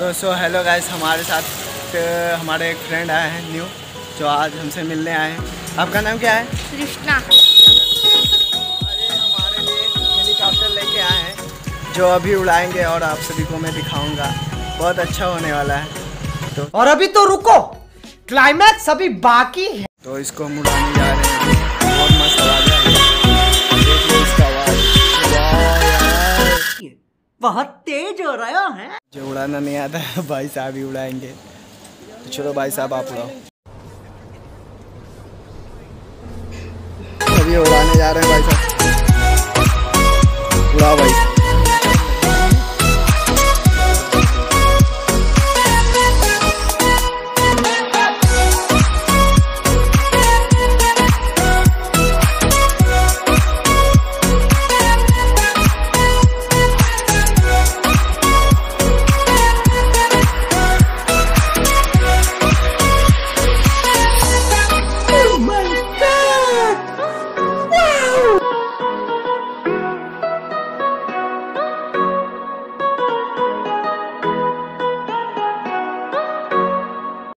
तो so hello guys हमारे साथ हमारे एक फ्रेंड आए हैं न्यू जो आज हमसे मिलने आए हैं। आपका नाम क्या है? कृष्णा। अरे हमारे लिए हेलीकॉप्टर लेके आए हैं जो अभी उड़ाएँगे और आप सभी को मैं दिखाऊँगा। बहुत अच्छा होने वाला है। तो और अभी तो रुको क्लाइमैक्स अभी बाकी है। तो इसको हम उड़ाने जा रहे हैं। बहुत मस्त आवाज़ बहुत तेज हो रहा है। जो उड़ाना नहीं आता, भाई साहब ही उड़ाएँगे। तो चलो भाई साहब, आप उड़ाओ। अभी उड़ाने जा रहे हैं भाई साहब। उड़ाओ भाई।